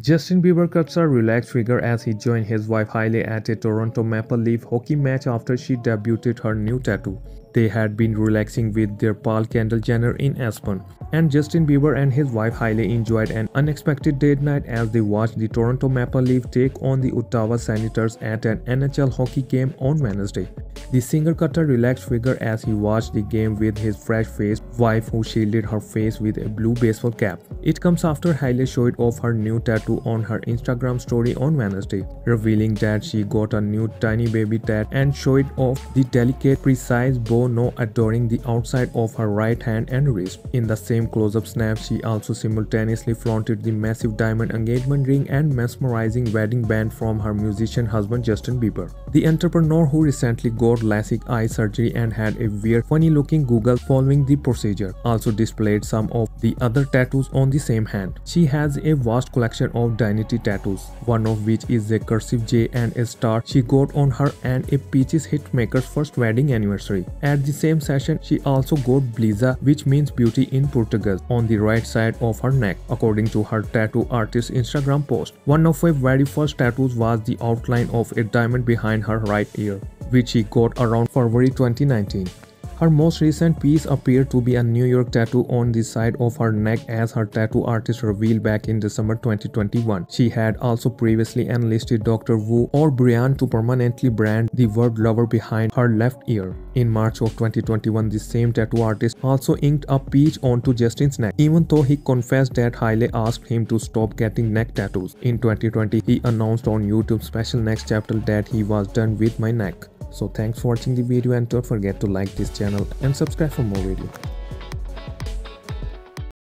Justin Bieber cuts a relaxed figure as he joined his wife Hailey at a Toronto Maple Leaf hockey match after she debuted her new tattoo. They had been relaxing with their pal Kendall Jenner in Aspen, and Justin Bieber and his wife Hailey enjoyed an unexpected date night as they watched the Toronto Maple Leaf take on the Ottawa Senators at an NHL hockey game on Wednesday. The singer cut a relaxed figure as he watched the game with his fresh-faced wife who shielded her face with a blue baseball cap. It comes after Hailey showed off her new tattoo on her Instagram story on Wednesday, revealing that she got a new tiny baby tat and showed off the delicate, precise bow no adoring the outside of her right hand and wrist. In the same close-up snap, she also simultaneously flaunted the massive diamond engagement ring and mesmerizing wedding band from her musician husband Justin Bieber. The entrepreneur who recently got LASIK eye surgery and had a weird funny-looking Google following the procedure also displayed some of the other tattoos on the same hand. She has a vast collection of divinity tattoos, one of which is a cursive J and a star she got on her and a Peaches hitmaker's first wedding anniversary. At the same session, she also got Beleza which means beauty in Portuguese, on the right side of her neck, according to her tattoo artist's Instagram post. One of her very first tattoos was the outline of a diamond behind her right ear, which she got around February 2019. Her most recent piece appeared to be a New York tattoo on the side of her neck as her tattoo artist revealed back in December 2021. She had also previously enlisted Dr. Woo or Brian to permanently brand the word lover behind her left ear. In March of 2021, the same tattoo artist also inked a peach onto Justin's neck, even though he confessed that Hailey asked him to stop getting neck tattoos. In 2020, he announced on YouTube special next chapter that he was done with my neck. So thanks for watching the video and don't forget to like this channel and subscribe for more videos.